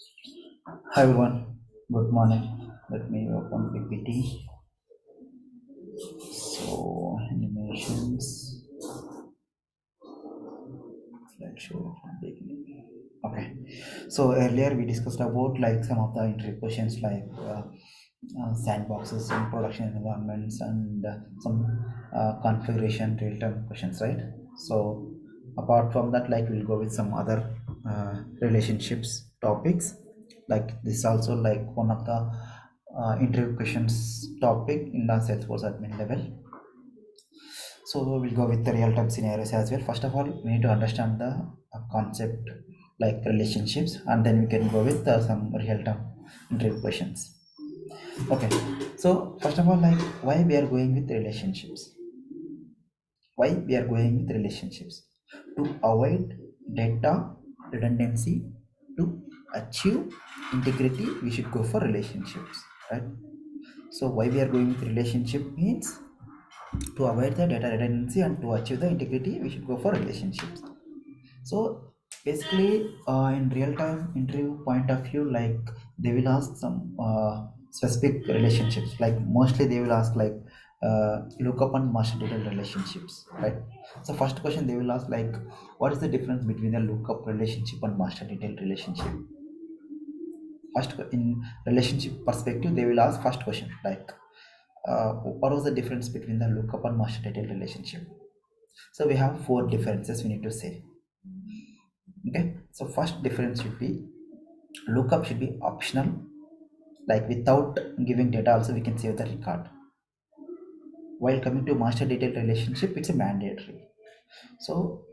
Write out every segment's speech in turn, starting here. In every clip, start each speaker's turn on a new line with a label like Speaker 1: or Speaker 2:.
Speaker 1: Hi everyone, good morning. Let me open PPT. So animations, slideshow from beginning. Okay. So earlier we discussed about like some of the entry questions like uh, uh, sandboxes in production environments and uh, some uh, configuration real-time questions, right? So apart from that, like we'll go with some other uh, relationships topics. Like this also like one of the uh, interview questions topic in the Salesforce admin level. So we'll go with the real-time scenarios as well. First of all, we need to understand the uh, concept like relationships, and then we can go with uh, some real-time interview questions. Okay. So first of all, like why we are going with relationships? Why we are going with relationships? To avoid data redundancy, to achieve integrity, we should go for relationships, right? So why we are going with relationship means to avoid the data redundancy and to achieve the integrity, we should go for relationships. So basically, uh, in real time interview point of view, like they will ask some uh, specific relationships. Like mostly they will ask like uh, lookup and master detail relationships, right? So first question they will ask like, what is the difference between a lookup relationship and master detail relationship? First, in relationship perspective, they will ask first question like, uh, what was the difference between the lookup and master detail relationship? So we have four differences we need to say. Okay, so first difference should be lookup should be optional, like without giving data also we can save the record. While coming to master detail relationship, it's a mandatory. So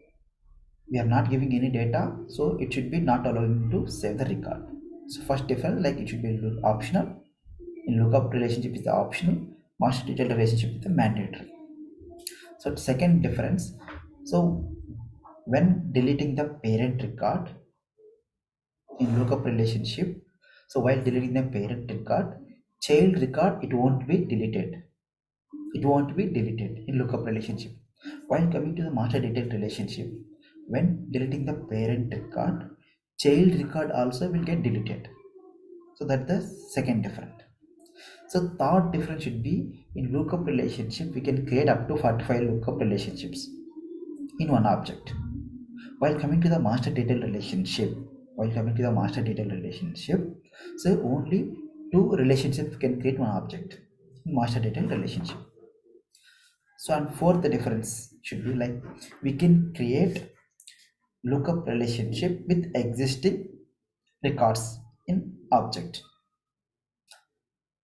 Speaker 1: we are not giving any data, so it should be not allowing to save the record. So first difference like it should be optional. In lookup relationship is the optional, master detail relationship is the mandatory. So second difference, so when deleting the parent record in lookup relationship, so while deleting the parent record, child record it won't be deleted. It won't be deleted in lookup relationship. While coming to the master detail relationship, when deleting the parent record, child record also will get deleted. So that's the second difference. So third difference should be in lookup relationship, we can create up to 45 lookup relationships in one object. While coming to the master detail relationship, while coming to the master detail relationship, so only two relationships can create one object in master detail relationship. So and fourth difference should be like we can create lookup relationship with existing records in object.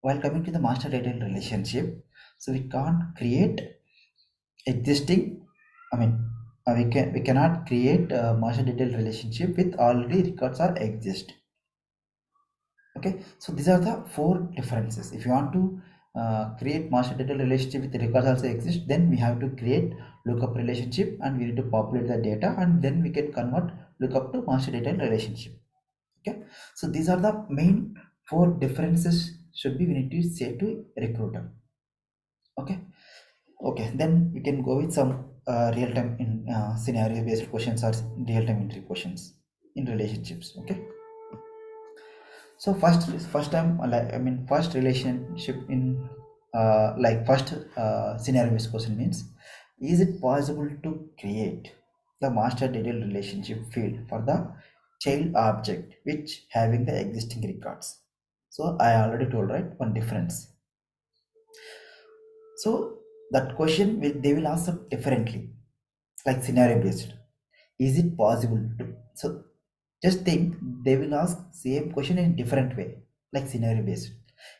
Speaker 1: While coming to the master detail relationship, so we can't create existing. I mean, uh, we can we cannot create a master detail relationship with already records are exist. Okay, so these are the four differences. If you want to uh, create master detail relationship with records also exist, then we have to create lookup relationship and we need to populate the data and then we can convert lookup to master detail relationship. Okay, so these are the main four differences should be we need to say to recruiter. Okay, okay, then we can go with some uh, real-time in uh, scenario-based questions or real-time entry questions in relationships. Okay. So first first time like i mean first relationship in uh, like first uh, scenario based question means is it possible to create the master detail relationship field for the child object which having the existing records? So i already told right one difference. So that question will they will answer differently like scenario based. Is it possible to so just think they will ask same question in different way like scenario based.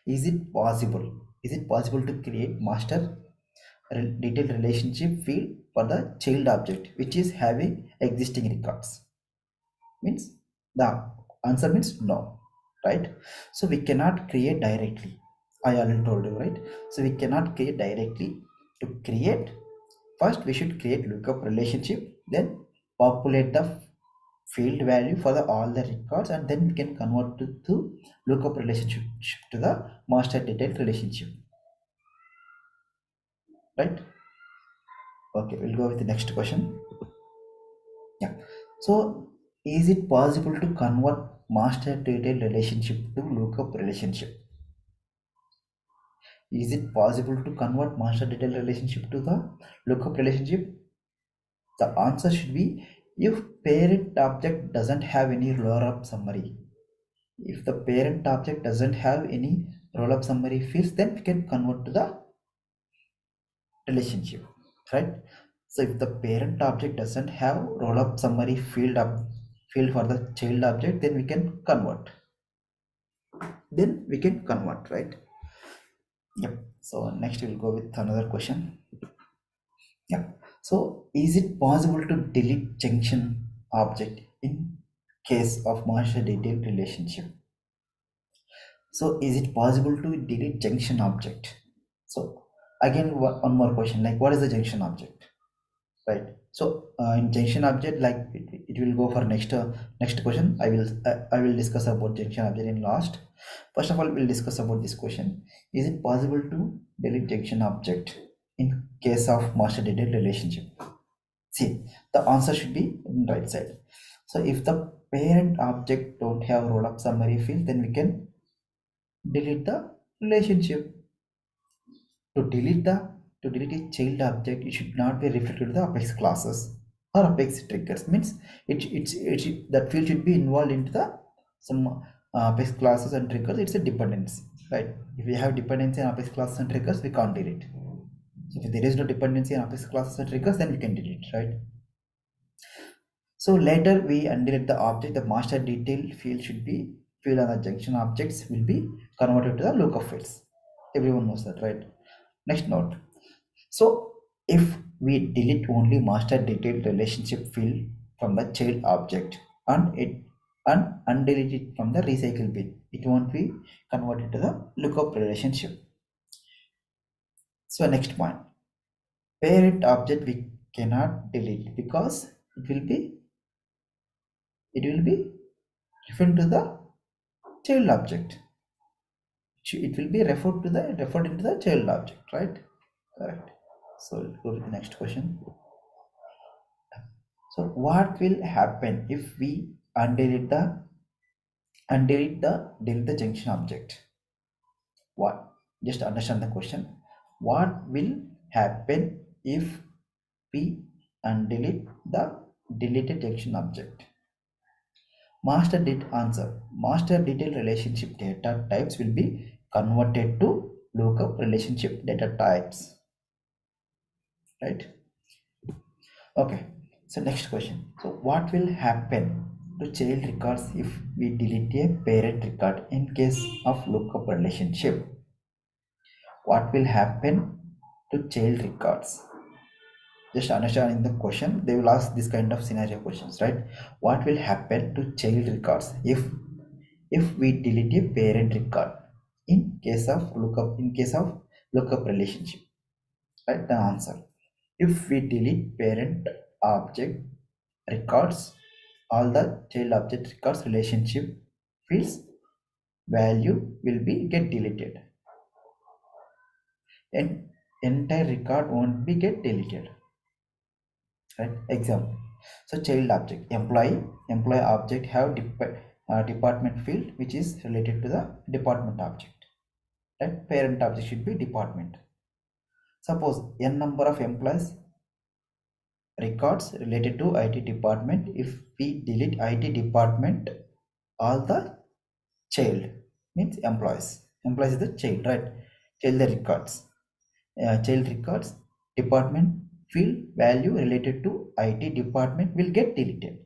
Speaker 1: Is it possible is it possible to create master detailed relationship field for the child object which is having existing records? Means the answer means no right? So we cannot create directly. I already told you right? So we cannot create directly. To create first we should create lookup relationship then populate the field value for the all the records and then we can convert to, to lookup relationship to the master detailed relationship. Right? Okay we'll go with the next question. Yeah. So is it possible to convert master detail relationship to lookup relationship? Is it possible to convert master detail relationship to the lookup relationship? The answer should be if parent object doesn't have any roll-up summary if the parent object doesn't have any roll-up summary fields then we can convert to the relationship right? So if the parent object doesn't have roll-up summary field up field for the child object then we can convert. Then we can convert right? Yep. So next we'll go with another question. Yep so is it possible to delete junction object in case of master detail relationship? So is it possible to delete junction object? So again one more question like what is the junction object? Right. So uh, in junction object like it, it will go for next uh, next question. I will uh, i will discuss about junction object in last. First of all we'll discuss about this question. Is it possible to delete junction object in case of master detail relationship. See the answer should be right side. So if the parent object don't have roll up summary field then we can delete the relationship. To delete the to delete a child object it should not be reflected to the apex classes or apex triggers. Means it it's it should, that field should be involved into the some uh, apex classes and triggers. It's a dependency right? If we have dependency on apex classes and triggers we can't delete if there is no dependency on apex classes and triggers then we can delete right? So later we undelete the object the master detail field should be field on the junction objects will be converted to the lookup fields. Everyone knows that right? Next note. So if we delete only master detail relationship field from the child object and it and undelete it from the recycle bin it won't be converted to the lookup relationship so next point parent object we cannot delete because it will be it will be referred to the child object. It will be referred to the referred into the child object right? Correct. So we'll go to the next question. So what will happen if we undelete the undelete the delete the junction object? What? Just understand the question what will happen if we undelete the deleted junction object? Master did answer. Master detail relationship data types will be converted to lookup relationship data types. Right? Okay so next question. So what will happen to child records if we delete a parent record in case of lookup relationship what will happen to child records? Just understanding the question they will ask this kind of scenario questions right? What will happen to child records if if we delete a parent record in case of lookup in case of lookup relationship right? The answer if we delete parent object records all the child object records relationship fields value will be get deleted and entire record won't be get deleted. Right? Example. So child object. Employee employee object have uh, department field which is related to the department object. Right? Parent object should be department. Suppose n number of employees records related to it department. If we delete it department all the child means employees. Employees is the child right? Child the records uh, child records department field value related to IT department will get deleted.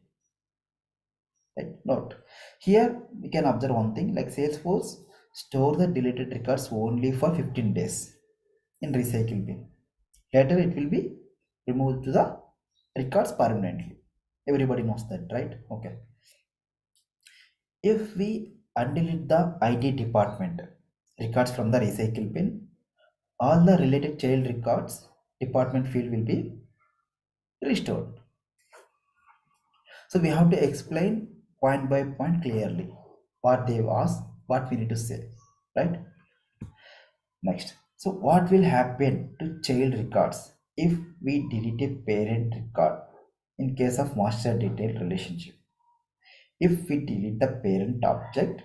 Speaker 1: Right? Note here we can observe one thing like Salesforce store the deleted records only for 15 days in recycle bin. Later it will be removed to the records permanently. Everybody knows that, right? Okay. If we undelete the IT department records from the recycle bin, all the related child records department field will be restored. So we have to explain point by point clearly what they've asked, what we need to say, right? Next, so what will happen to child records if we delete a parent record in case of master detail relationship? if we delete the parent object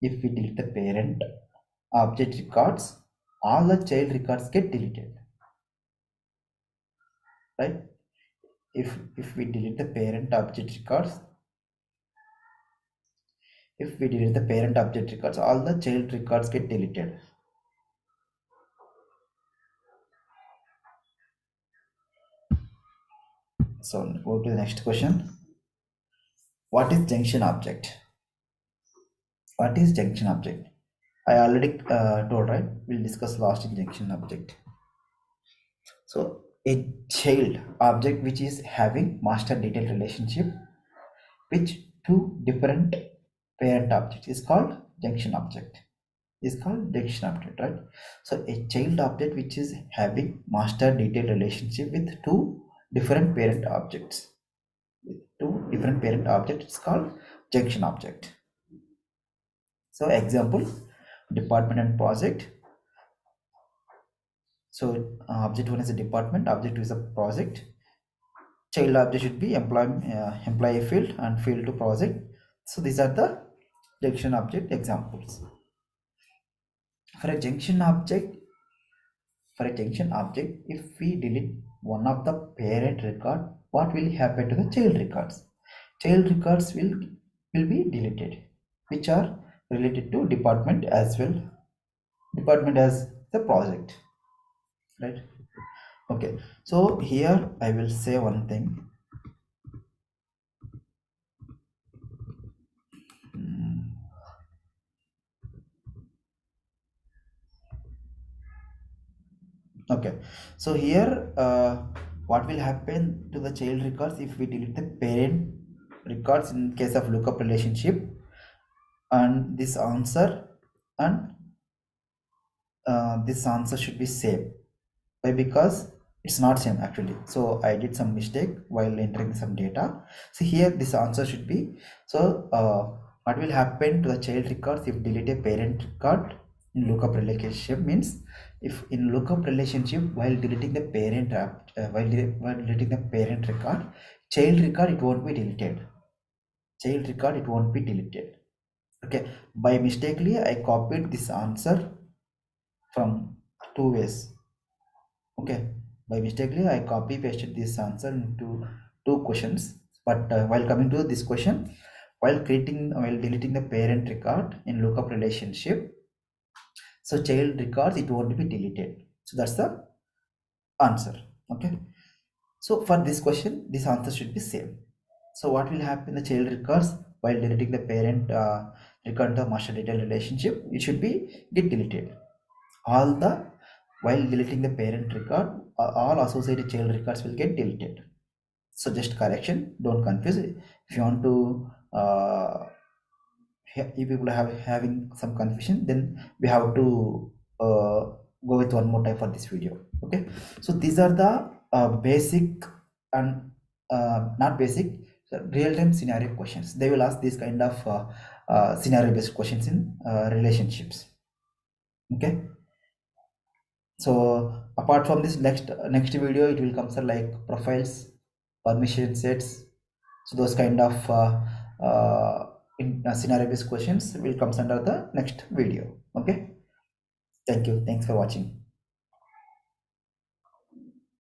Speaker 1: if we delete the parent object records all the child records get deleted. Right? If if we delete the parent object records if we delete the parent object records all the child records get deleted. So go to the next question. What is junction object? What is junction object i already uh, told right? We'll discuss last in junction object. So a child object which is having master detail relationship which two different parent objects is called junction object. Is called junction object right? So a child object which is having master detail relationship with two different parent objects. With two different parent objects is called junction object. So example department and project. So uh, object one is a department object two is a project. Child object should be employee uh, employee field and field to project. So these are the junction object examples. For a junction object for a junction object if we delete one of the parent record what will happen to the child records? Child records will will be deleted which are related to department as well. Department as the project right? Okay so here i will say one thing. Hmm. okay so here uh, what will happen to the child records if we delete the parent records in case of lookup relationship and this answer and uh, this answer should be same. Why? Because it's not same actually. So i did some mistake while entering some data. So here this answer should be so uh, what will happen to the child records if delete a parent record in lookup relationship? Means if in lookup relationship while deleting the parent uh, while, while deleting the parent record child record it won't be deleted. Child record it won't be deleted okay. By mistakenly i copied this answer from two ways. Okay. By mistakenly i copy pasted this answer into two questions. But uh, while coming to this question while creating while deleting the parent record in lookup relationship so child records it won't be deleted. So that's the answer. Okay. So for this question this answer should be same. So what will happen the child records while deleting the parent uh, record the master detail relationship it should be get deleted. All the while deleting the parent record uh, all associated child records will get deleted. So just correction don't confuse if you want to uh, if people have having some confusion then we have to uh, go with one more time for this video okay? So these are the uh, basic and uh, not basic real-time scenario questions. They will ask this kind of uh, uh, scenario based questions in uh, relationships. Okay? So apart from this next next video it will come sir like profiles permission sets so those kind of uh, uh, uh, scenario based questions will comes under the next video. Okay? Thank you. Thanks for watching